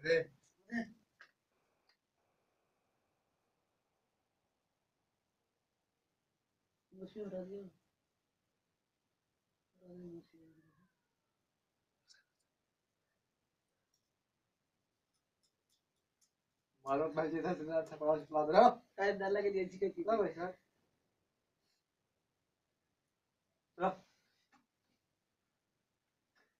अरे। मारो भाई जी दस हज़ार छपाओ छपा दो टाइम डालने के लिए जी। के कितना पैसा